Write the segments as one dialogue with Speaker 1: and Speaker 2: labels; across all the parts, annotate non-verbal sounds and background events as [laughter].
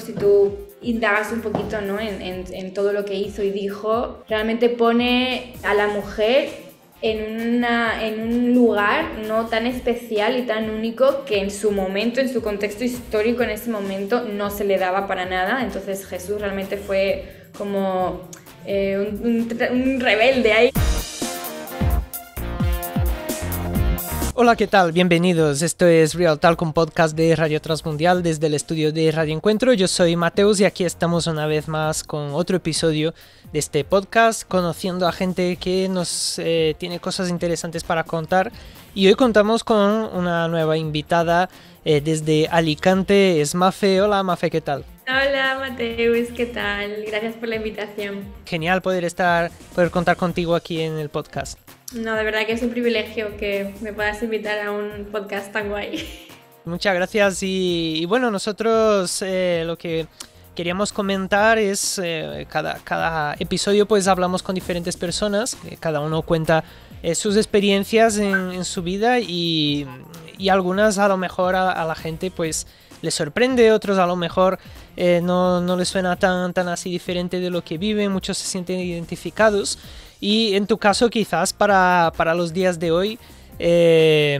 Speaker 1: si tú indagas un poquito ¿no? en, en, todo lo que hizo y dijo, realmente pone a la mujer en, una, en un lugar no tan especial y tan único que en su momento, en su contexto histórico, en ese momento no se le daba para nada. Entonces Jesús realmente fue como eh, un, un rebelde ahí.
Speaker 2: Hola, ¿qué tal? Bienvenidos. Esto es Real Talk, un podcast de Radio Transmundial desde el estudio de Radio Encuentro. Yo soy Mateus y aquí estamos una vez más con otro episodio de este podcast, conociendo a gente que nos eh, tiene cosas interesantes para contar. Y hoy contamos con una nueva invitada eh, desde Alicante, es Mafe. Hola, Mafe, ¿qué tal?
Speaker 1: Hola Mateus, ¿qué tal? Gracias por la invitación.
Speaker 2: Genial poder estar, poder contar contigo aquí en el podcast.
Speaker 1: No, de verdad que es un privilegio que me puedas invitar a un podcast tan guay. [laughs]
Speaker 2: Muchas gracias y, bueno, nosotros eh, lo que queríamos comentar es eh, cada, cada episodio pues hablamos con diferentes personas, cada uno cuenta eh, sus experiencias en, su vida y, algunas a lo mejor a, la gente pues les sorprende, otros a lo mejor no, no les suena tan, tan así diferente de lo que viven, muchos se sienten identificados y en tu caso, quizás para, para los días de hoy, eh,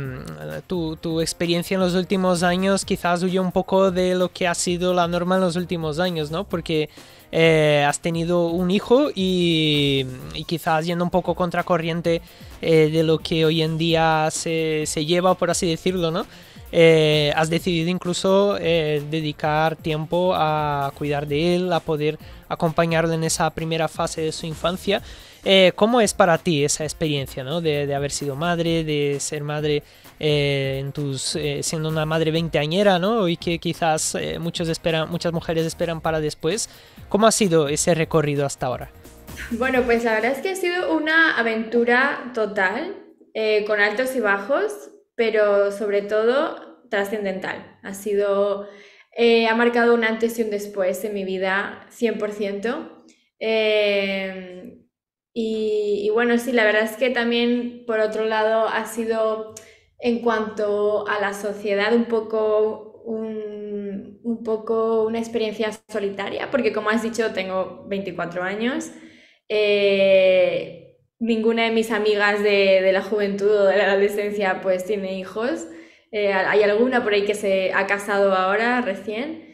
Speaker 2: tu, tu, experiencia en los últimos años quizás huye un poco de lo que ha sido la norma en los últimos años, ¿no? Porque eh, has tenido un hijo y, y, quizás yendo un poco contracorriente eh, de lo que hoy en día se, se lleva, por así decirlo, ¿no? Eh, has decidido incluso eh, dedicar tiempo a cuidar de él, a poder acompañarlo en esa primera fase de su infancia. Eh, ¿Cómo es para ti esa experiencia ¿no? de, haber sido madre, de ser madre en tus, siendo una madre veinteañera ¿no? y que quizás muchos esperan, muchas mujeres esperan para después? ¿Cómo ha sido ese recorrido hasta ahora?
Speaker 1: Bueno, pues la verdad es que ha sido una aventura total, con altos y bajos pero sobre todo trascendental. Ha sido, eh, ha marcado un antes y un después en mi vida 100%. Eh, y, bueno, sí, la verdad es que también, por otro lado, ha sido en cuanto a la sociedad un poco, un, poco una experiencia solitaria, porque como has dicho, tengo 24 años. Eh, ninguna de mis amigas de, la juventud o de la adolescencia pues tiene hijos. Eh, hay alguna por ahí que se ha casado ahora recién.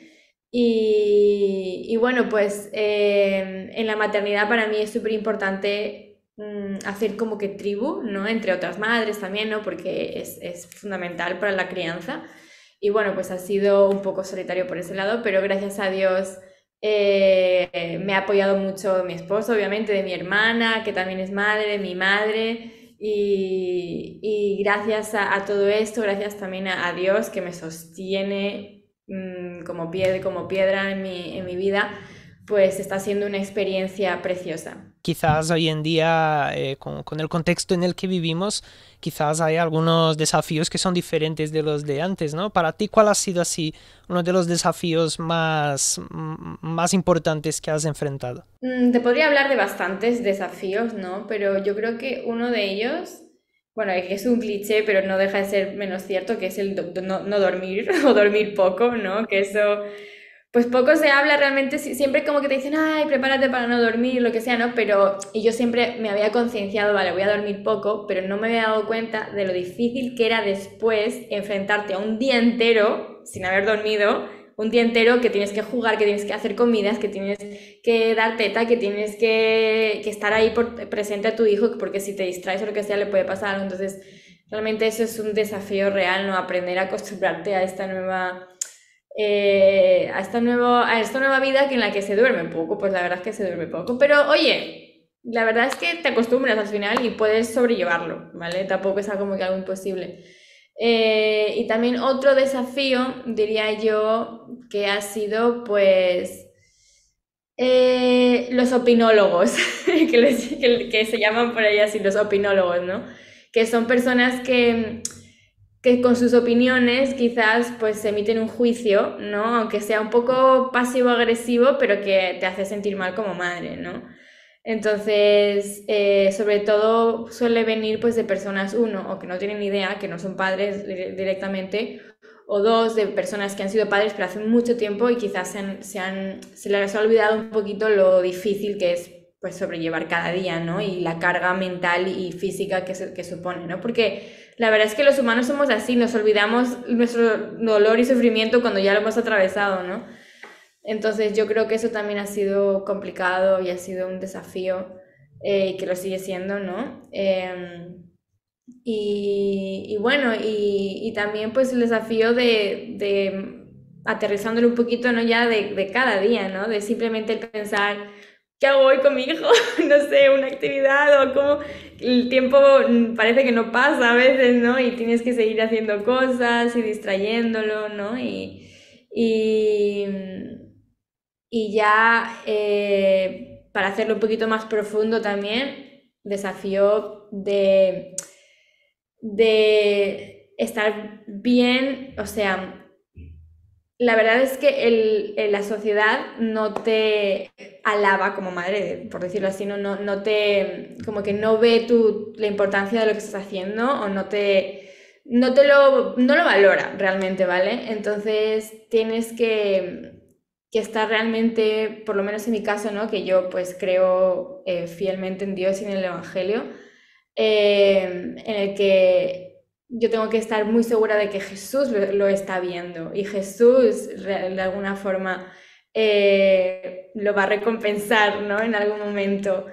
Speaker 1: Y, bueno, pues eh, en la maternidad para mí es súper importante mm, hacer como que tribu, ¿no? Entre otras madres también, ¿no? Porque es, es fundamental para la crianza. Y bueno, pues ha sido un poco solitario por ese lado, pero gracias a Dios eh, me ha apoyado mucho mi esposo, obviamente, de mi hermana, que también es madre, de mi madre. Y, gracias a, todo esto, gracias también a, Dios que me sostiene mm, como, piedra, como piedra en mi, en mi vida, pues está siendo una experiencia preciosa.
Speaker 2: Quizás hoy en día, eh, con, con, el contexto en el que vivimos, quizás hay algunos desafíos que son diferentes de los de antes, ¿no? Para ti, ¿cuál ha sido así uno de los desafíos más, más importantes que has enfrentado?
Speaker 1: Mm, te podría hablar de bastantes desafíos, ¿no? Pero yo creo que uno de ellos bueno, es un cliché, pero no deja de ser menos cierto, que es el no, no dormir [laughs] o dormir poco, ¿no? Que eso pues poco se habla realmente, siempre como que te dicen, ay, prepárate para no dormir, lo que sea, ¿no? Pero, y yo siempre me había concienciado, vale, voy a dormir poco, pero no me había dado cuenta de lo difícil que era después enfrentarte a un día entero, sin haber dormido, un día entero que tienes que jugar, que tienes que hacer comidas, que tienes que dar teta, que tienes que, que estar ahí por, presente a tu hijo, porque si te distraes o lo que sea le puede pasar algo. Entonces, realmente eso es un desafío real, ¿no? Aprender a acostumbrarte a esta nueva eh, a, esta nuevo, a esta nueva vida que en la que se duerme poco, pues la verdad es que se duerme poco. Pero oye, la verdad es que te acostumbras al final y puedes sobrellevarlo, ¿vale? Tampoco es algo que algo imposible. Eh, y también otro desafío, diría yo, que ha sido pues eh, los opinólogos, [laughs] que, se llaman por ahí así los opinólogos, ¿no? Que son personas que que con sus opiniones quizás pues emiten un juicio, ¿no? Aunque sea un poco pasivo-agresivo, pero que te hace sentir mal como madre, ¿no? Entonces, eh, sobre todo suele venir pues de personas, uno, o que no tienen idea, que no son padres directamente, o dos de personas que han sido padres pero hace mucho tiempo y quizás se, han, se, les ha olvidado un poquito lo difícil que es pues sobrellevar cada día, ¿no? Y la carga mental y física que, que supone, ¿no? Porque la verdad es que los humanos somos así, nos olvidamos nuestro dolor y sufrimiento cuando ya lo hemos atravesado, ¿no? Entonces yo creo que eso también ha sido complicado y ha sido un desafío eh, que lo sigue siendo, ¿no? Em, y, bueno, y, también pues el desafío de, aterrizándolo un poquito, ¿no? Ya de, de, cada día, ¿no? De simplemente pensar, ¿qué hago hoy con mi hijo? [laughs] no sé, una actividad o como el tiempo parece que no pasa a veces, ¿no? Y tienes que seguir haciendo cosas y distrayéndolo, ¿no? Y, y ya eh, para hacerlo un poquito más profundo también, desafío de, de estar bien, o sea, la verdad es que el, la sociedad no te alaba como madre, por decirlo así, no, no, no te, como que no ve tu, la importancia de lo que estás haciendo o no te, no te lo, no lo valora realmente, ¿vale? Entonces tienes que, que estar realmente, por lo menos en mi caso, ¿no? Que yo pues creo eh, fielmente en Dios y en el Evangelio, eh, en el que yo tengo que estar muy segura de que Jesús lo, está viendo y Jesús de alguna forma eh, lo va a recompensar, ¿no? En algún momento.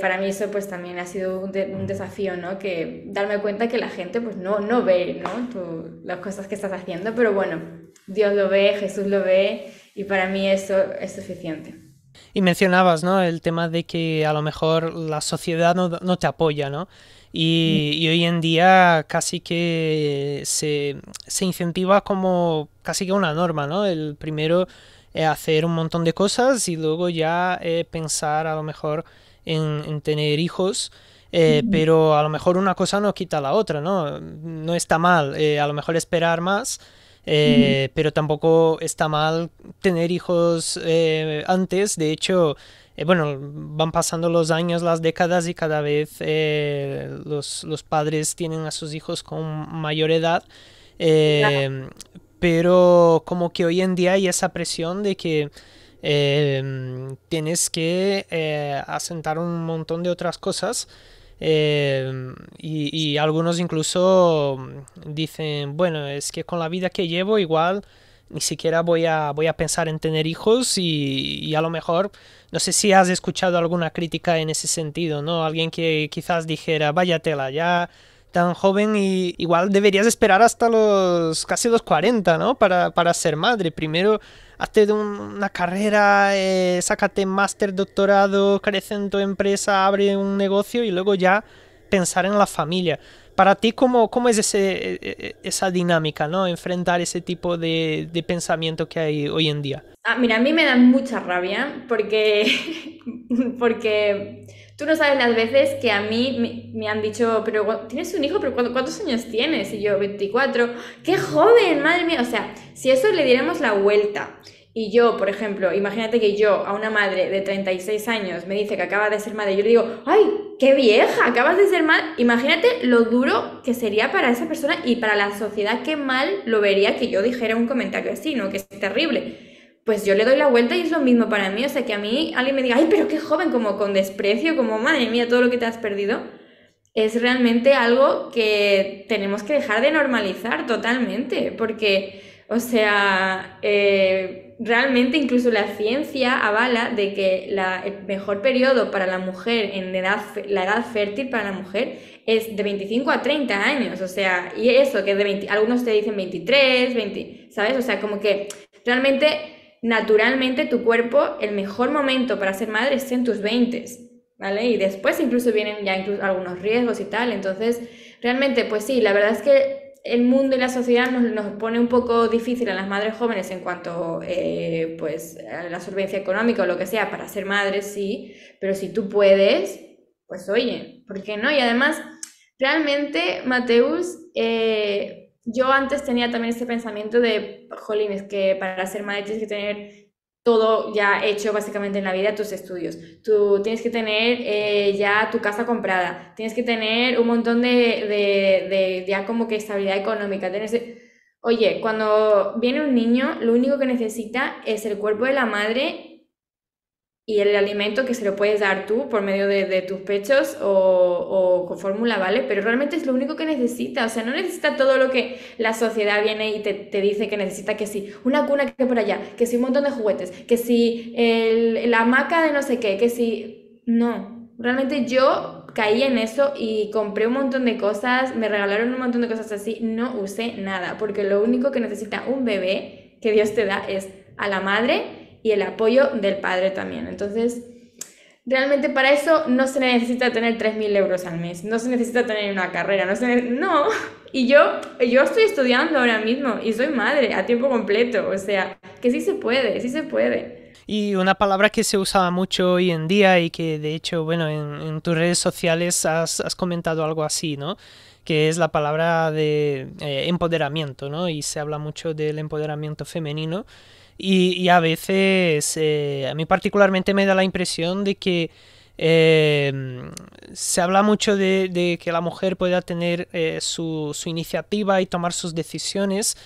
Speaker 1: Para mí eso pues también ha sido un, desafío, ¿no? Que darme cuenta que la gente pues no, no ve, ¿no? las cosas que estás haciendo, pero bueno, Dios lo ve, Jesús lo ve y para mí eso es suficiente.
Speaker 2: Y mencionabas, ¿no? El tema de que a lo mejor la sociedad no, no te apoya, ¿no? Y, hoy en día casi que se, incentiva como casi que una norma, ¿no? El primero hacer un montón de cosas y luego ya eh, pensar a lo mejor en, tener hijos. Eh, pero a lo mejor una cosa no quita la otra, ¿no? No está mal, eh, a lo mejor esperar más, pero tampoco está mal tener hijos antes. De hecho, eh, bueno, van pasando los años, las décadas y cada vez eh, los, los, padres tienen a sus hijos con mayor edad. Eh, pero como que hoy en día hay esa presión de que tienes que asentar un montón de otras cosas. Y, y, algunos incluso dicen, bueno, es que con la vida que llevo igual ni siquiera voy a, voy a pensar en tener hijos y, y, a lo mejor, no sé si has escuchado alguna crítica en ese sentido, ¿no? Alguien que quizás dijera, váyatela, ya tan joven y igual deberías esperar hasta los casi los 40, ¿no? Para, para ser madre. Primero, hazte una carrera, eh, sácate máster, doctorado, crece en tu empresa, abre un negocio y luego ya pensar en la familia. Para ti, ¿cómo, cómo es ese, e, e, esa dinámica, ¿no? Enfrentar ese tipo de, de, pensamiento que hay hoy en día.
Speaker 1: Ah, mira, a mí me da mucha rabia porque, [laughs] porque tú no sabes las veces que a mí me, han dicho, pero tienes un hijo, pero ¿cuántos años tienes? Y yo, 24. ¡Qué joven! Madre mía. O sea, si eso le diéramos la vuelta y yo, por ejemplo, imagínate que yo a una madre de 36 años me dice que acaba de ser madre, yo le digo, ¡ay, qué vieja! Acabas de ser madre. Imagínate lo duro que sería para esa persona y para la sociedad, qué mal lo vería que yo dijera un comentario así, ¿no? Que es terrible. Pues yo le doy la vuelta y es lo mismo para mí. O sea, que a mí alguien me diga, ¡ay, pero qué joven! Como con desprecio, como, madre mía, todo lo que te has perdido. Es realmente algo que tenemos que dejar de normalizar totalmente, porque, o sea, eh, realmente incluso la ciencia avala de que el mejor periodo para la mujer en edad, la edad fértil para la mujer es de 25 a 30 años, o sea, y eso, que de 20, algunos te dicen 23, 20, ¿sabes? O sea, como que realmente, naturalmente, tu cuerpo, el mejor momento para ser madre es en tus 20, ¿vale? Y después incluso vienen ya incluso algunos riesgos y tal, entonces, realmente, pues sí, la verdad es que el mundo y la sociedad nos, nos, pone un poco difícil a las madres jóvenes en cuanto eh, pues, a la solvencia económica o lo que sea para ser madres, sí, pero si tú puedes, pues oye, ¿por qué no? Y además, realmente, Mateus, eh, yo antes tenía también este pensamiento de, jolín, es que para ser madre tienes que tener todo ya hecho básicamente en la vida, tus estudios. Tú tienes que tener eh, ya tu casa comprada, tienes que tener un montón de, de, de, ya como que estabilidad económica. Tienes Oye, cuando viene un niño, lo único que necesita es el cuerpo de la madre y el alimento que se lo puedes dar tú por medio de, tus pechos o, con fórmula, ¿vale? Pero realmente es lo único que necesita, o sea, no necesita todo lo que la sociedad viene y te, dice que necesita, que si una cuna que por allá, que si un montón de juguetes, que si la hamaca de no sé qué, que si... No, realmente yo caí en eso y compré un montón de cosas, me regalaron un montón de cosas así, no usé nada, porque lo único que necesita un bebé que Dios te da es a la madre y el apoyo del padre también. Entonces, realmente para eso no se necesita tener 3.000 euros al mes, no se necesita tener una carrera, no se no. Y yo, yo estoy estudiando ahora mismo y soy madre a tiempo completo, o sea, que sí se puede, sí se puede.
Speaker 2: Y una palabra que se usa mucho hoy en día y que de hecho, bueno, en, tus redes sociales has, comentado algo así, ¿no? Que es la palabra de eh, empoderamiento, ¿no? Y se habla mucho del empoderamiento femenino. Y, a veces, eh, a mí particularmente me da la impresión de que em, se habla mucho de, que la mujer pueda tener eh, su, su, iniciativa y tomar sus decisiones,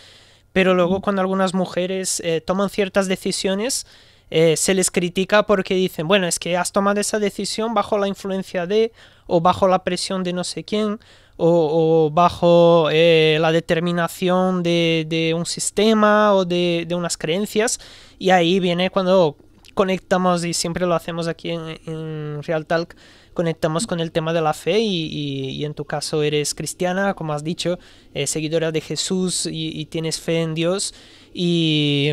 Speaker 2: pero luego cuando algunas mujeres toman ciertas decisiones, eh, se les critica porque dicen, bueno, es que has tomado esa decisión bajo la influencia de, o bajo la presión de no sé quién, o, bajo eh, la determinación de, un sistema o de, unas creencias. Y ahí viene cuando conectamos, y siempre lo hacemos aquí en, Real Talk, conectamos con el tema de la fe y, en tu caso eres cristiana, como has dicho, eh, seguidora de Jesús y, tienes fe en Dios y,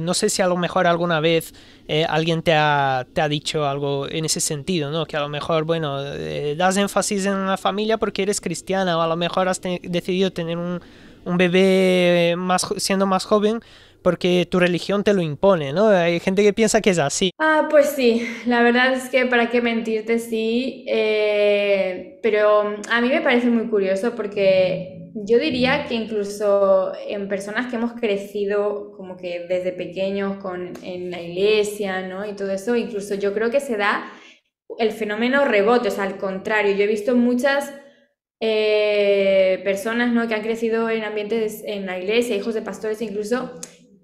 Speaker 2: no sé si a lo mejor alguna vez eh, alguien te ha, te ha, dicho algo en ese sentido, ¿no? Que a lo mejor, bueno, eh, das énfasis en la familia porque eres cristiana o a lo mejor has decidido tener un, un bebé más, siendo más joven porque tu religión te lo impone, ¿no? Hay gente que piensa que es así.
Speaker 1: Ah, pues sí, la verdad es que para qué mentirte, sí, eh, pero a mí me parece muy curioso porque yo diría que incluso en personas que hemos crecido como que desde pequeños con, en la iglesia, ¿no? Y todo eso, incluso yo creo que se da el fenómeno rebote, o sea, al contrario, yo he visto muchas... Eh, personas ¿no? que han crecido en ambientes en la iglesia, hijos de pastores incluso,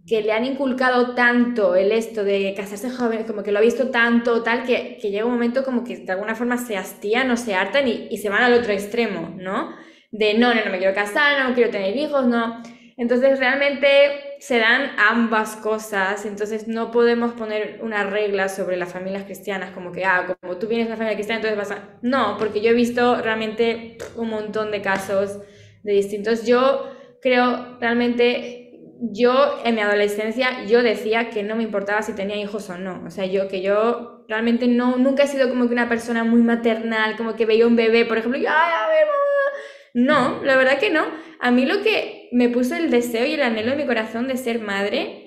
Speaker 1: que le han inculcado tanto el esto de casarse joven, como que lo ha visto tanto, tal, que, que llega un momento como que de alguna forma se hastían o se hartan y, y, se van al otro extremo, ¿no? De no, no, no me quiero casar, no quiero tener hijos, no. Entonces realmente se dan ambas cosas, entonces no podemos poner una regla sobre las familias cristianas como que, ah, como tú vienes de una familia cristiana, entonces vas a... No, porque yo he visto realmente un montón de casos de distintos. Yo creo realmente yo en mi adolescencia yo decía que no me importaba si tenía hijos o no. O sea, yo que yo realmente no, nunca he sido como que una persona muy maternal, como que veía un bebé, por ejemplo, y ay, a ver, mamá. No, la verdad que no. A mí lo que me puso el deseo y el anhelo en mi corazón de ser madre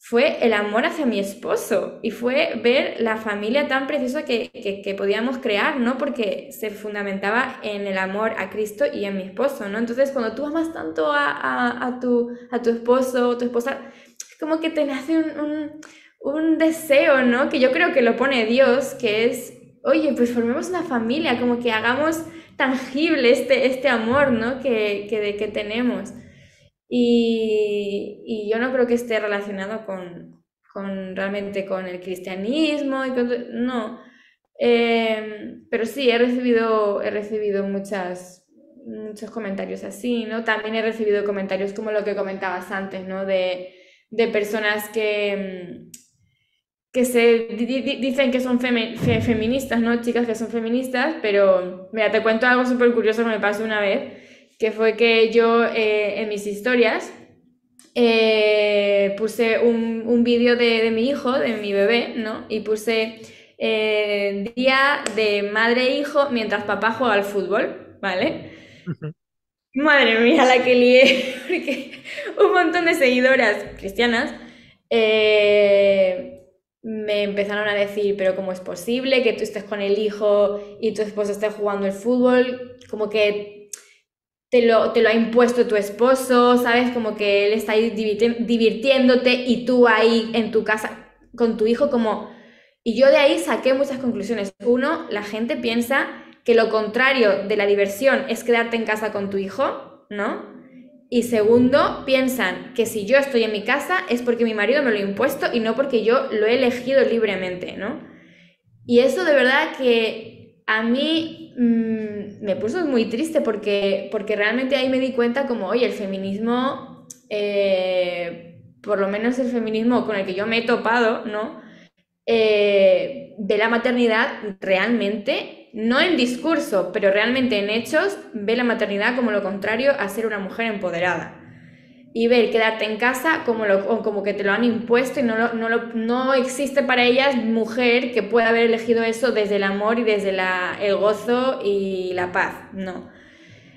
Speaker 1: fue el amor hacia mi esposo y fue ver la familia tan preciosa que, que, podíamos crear, ¿no? Porque se fundamentaba en el amor a Cristo y en mi esposo, ¿no? Entonces, cuando tú amas tanto a, a, a tu, a tu esposo o tu esposa, es como que te nace un, un, un, deseo, ¿no? Que yo creo que lo pone Dios, que es, oye, pues formemos una familia, como que hagamos tangible este, este amor, ¿no? Que, que, que tenemos. Y, yo no creo que esté relacionado con, realmente con el cristianismo y no. Em, pero sí, he recibido, he recibido muchas, muchos comentarios así, ¿no? También he recibido comentarios como lo que comentabas antes, ¿no? De, personas que, que se dicen que son feministas, ¿no? Chicas que son feministas, pero mira, te cuento algo súper curioso que me pasó una vez que fue que yo eh, en mis historias eh, puse un, un vídeo de, de, mi hijo, de mi bebé, ¿no? Y puse eh, día de madre e hijo mientras papá juega al fútbol, ¿vale? Madre mía, la que lié, [laughs] porque un montón de seguidoras cristianas me empezaron a decir, pero ¿cómo es posible que tú estés con el hijo y tu esposo esté jugando el fútbol? Como que te lo, te lo ha impuesto tu esposo, ¿sabes? Como que él está ahí divirtiéndote y tú ahí en tu casa con tu hijo como... Y yo de ahí saqué muchas conclusiones. Uno, la gente piensa que lo contrario de la diversión es quedarte en casa con tu hijo, ¿no? Y segundo, piensan que si yo estoy en mi casa es porque mi marido me lo ha impuesto y no porque yo lo he elegido libremente, ¿no? Y eso de verdad que a mí mm, me puso muy triste porque, porque realmente ahí me di cuenta como, oye, el feminismo, eh, por lo menos el feminismo con el que yo me he topado, ¿no? Eh, ve la maternidad realmente, no en discurso, pero realmente en hechos, ve la maternidad como lo contrario a ser una mujer empoderada. Y ver quedarte en casa como, lo, como que te lo han impuesto y no, no, no, existe para ellas mujer que pueda haber elegido eso desde el amor y desde la, el gozo y la paz. No.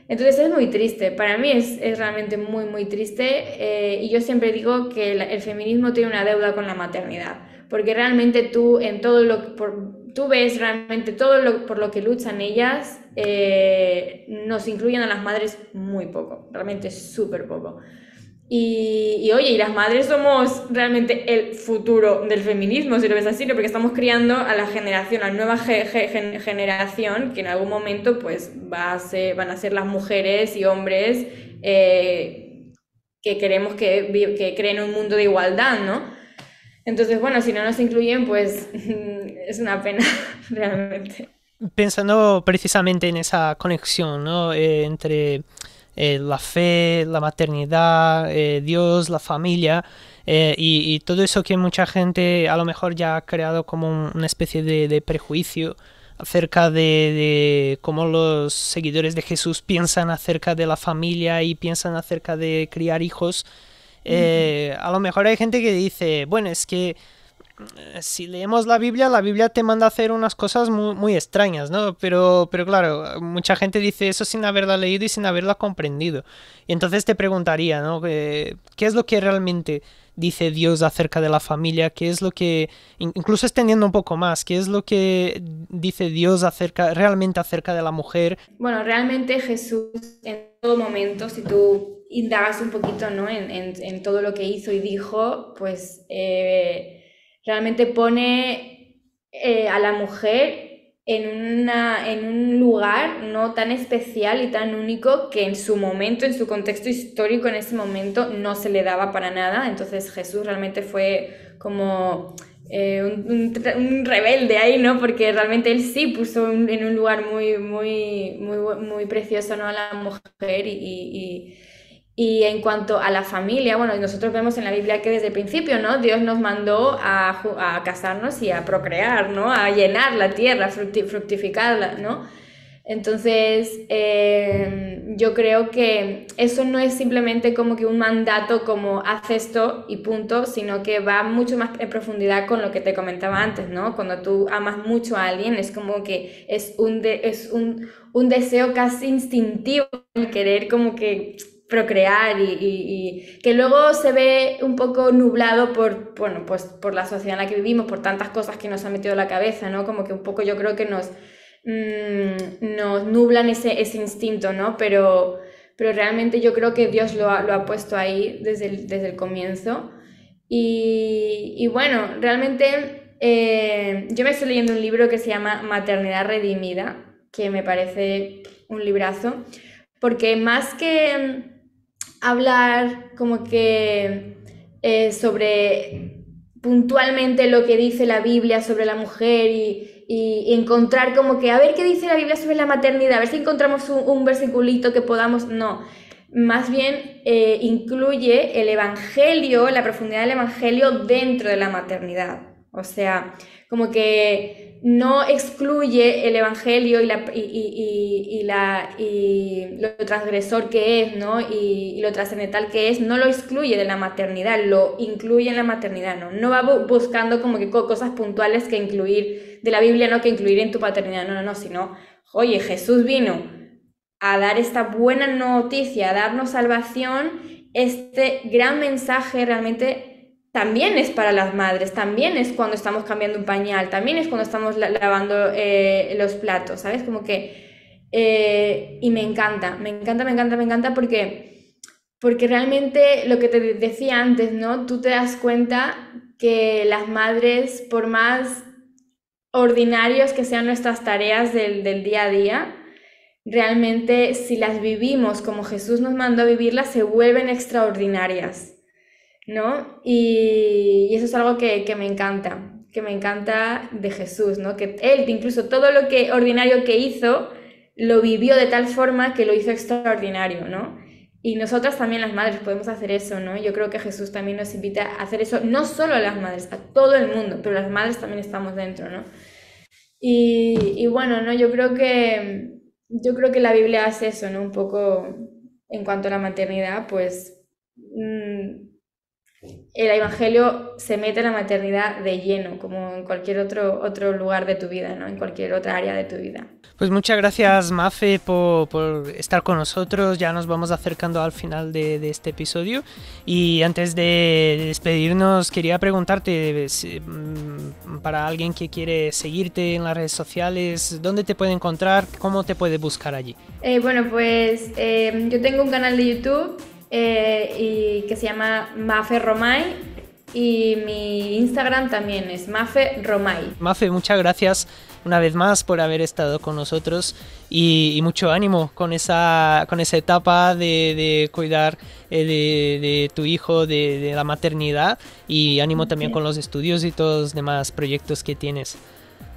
Speaker 1: Entonces es muy triste, para mí es, es realmente muy, muy triste eh, y yo siempre digo que el feminismo tiene una deuda con la maternidad porque realmente tú en todo lo por, tú ves realmente todo lo por lo que luchan ellas eh, nos incluyen a las madres muy poco realmente súper poco y, oye y las madres somos realmente el futuro del feminismo si lo ves así porque estamos criando a la generación a la nueva generación que en algún momento pues va a ser, van a ser las mujeres y hombres eh, que queremos que, que creen un mundo de igualdad no entonces, bueno, si no nos incluyen, pues [laughs] es una pena [laughs] realmente.
Speaker 2: Pensando precisamente en esa conexión ¿no? Eh, entre eh, la fe, la maternidad, eh, Dios, la familia y, todo eso que mucha gente a lo mejor ya ha creado como una especie de, prejuicio acerca de, de, cómo los seguidores de Jesús piensan acerca de la familia y piensan acerca de criar hijos. Eh, a lo mejor hay gente que dice, bueno, es que eh, si leemos la Biblia, la Biblia te manda a hacer unas cosas muy, extrañas, ¿no? Pero, pero claro, mucha gente dice eso sin haberla leído y sin haberla comprendido. Y entonces te preguntaría, ¿no? ¿Qué es lo que realmente dice Dios acerca de la familia? ¿Qué es lo que, incluso extendiendo un poco más, qué es lo que dice Dios acerca, realmente acerca de la mujer?
Speaker 1: Bueno, realmente Jesús en todo momento, si tú indagas un poquito ¿no? en, en, todo lo que hizo y dijo, pues eh, realmente pone eh, a la mujer en, una, en un lugar no tan especial y tan único que en su momento, en su contexto histórico, en ese momento no se le daba para nada. Entonces Jesús realmente fue como... Eh, un, rebelde ahí, ¿no? Porque realmente él sí puso en un lugar muy, muy, muy, muy precioso, ¿no? A la mujer y en cuanto a la familia, bueno, nosotros vemos en la Biblia que desde el principio, ¿no? Dios nos mandó a, casarnos y a procrear, ¿no? A llenar la tierra, fructificarla, ¿no? Entonces, eh, yo creo que eso no es simplemente como que un mandato como haz esto y punto, sino que va mucho más en profundidad con lo que te comentaba antes, ¿no? Cuando tú amas mucho a alguien, es como que es un, es un, un deseo casi instintivo el querer como que procrear y, que luego se ve un poco nublado por, bueno, pues por la sociedad en la que vivimos, por tantas cosas que nos han metido la cabeza, ¿no? Como que un poco yo creo que nos, mm, nos nublan ese, ese instinto, ¿no? Pero, pero realmente yo creo que Dios lo ha, lo ha puesto ahí desde el, desde el comienzo. Y, y bueno, realmente eh, yo me estoy leyendo un libro que se llama Maternidad Redimida, que me parece un librazo, porque más que hablar como que eh, sobre puntualmente lo que dice la Biblia sobre la mujer y, encontrar como que a ver qué dice la Biblia sobre la maternidad, a ver si encontramos un, un versiculito que podamos, no, más bien eh, incluye el Evangelio, la profundidad del Evangelio dentro de la maternidad. O sea, como que no excluye el Evangelio y, la, y, la, y lo transgresor que es, ¿no? Y, lo trascendental que es, no lo excluye de la maternidad, lo incluye en la maternidad, ¿no? No va buscando como que cosas puntuales que incluir de la Biblia, no que incluir en tu paternidad, no, no, no, sino, oye, Jesús vino a dar esta buena noticia, a darnos salvación, este gran mensaje realmente también es para las madres, también es cuando estamos cambiando un pañal, también es cuando estamos lavando eh, los platos, ¿sabes? Como que... Eh, y me encanta, me encanta, me encanta, me encanta porque, porque realmente lo que te decía antes, ¿no? Tú te das cuenta que las madres, por más ordinarios que sean nuestras tareas del, del día a día, realmente si las vivimos como Jesús nos mandó a vivirlas, se vuelven extraordinarias, ¿no? Y, eso es algo que, que, me encanta, que me encanta de Jesús, ¿no? Que Él, incluso todo lo que ordinario que hizo, lo vivió de tal forma que lo hizo extraordinario, ¿no? Y nosotras también las madres podemos hacer eso, ¿no? Yo creo que Jesús también nos invita a hacer eso, no solo a las madres, a todo el mundo, pero las madres también estamos dentro, ¿no? Y, y bueno, ¿no? Yo creo que yo creo que la Biblia hace eso, ¿no? Un poco en cuanto a la maternidad, pues mm, el Evangelio se mete en la maternidad de lleno, como en cualquier otro, otro lugar de tu vida, ¿no? En cualquier otra área de tu vida.
Speaker 2: Pues muchas gracias, Mafe, por, por estar con nosotros. Ya nos vamos acercando al final de, de, este episodio. Y antes de despedirnos, quería preguntarte, mm, para alguien que quiere seguirte en las redes sociales, ¿dónde te puede encontrar? ¿Cómo te puede buscar allí?
Speaker 1: Eh, bueno, pues eh, yo tengo un canal de YouTube eh, y que se llama Mafe Romay y mi Instagram también es Mafe Romay.
Speaker 2: Mafe, muchas gracias una vez más por haber estado con nosotros y, mucho ánimo con esa, con esa etapa de, cuidar eh, de, tu hijo, de, la maternidad y ánimo también con los estudios y todos los demás proyectos que tienes.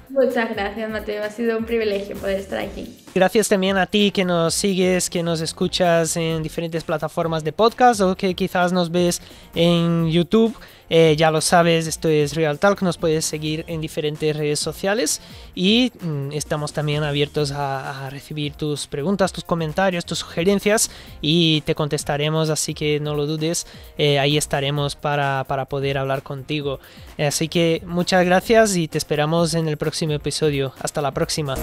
Speaker 1: Muchas gracias, Mateo. Ha sido un privilegio poder estar aquí.
Speaker 2: Gracias también a ti que nos sigues, que nos escuchas en diferentes plataformas de podcast o que quizás nos ves en YouTube. Eh, ya lo sabes, esto es Real Talk, nos puedes seguir en diferentes redes sociales y mm, estamos también abiertos a, recibir tus preguntas, tus comentarios, tus sugerencias y te contestaremos, así que no lo dudes, eh, ahí estaremos para, para poder hablar contigo. Así que muchas gracias y te esperamos en el próximo episodio. Hasta la próxima.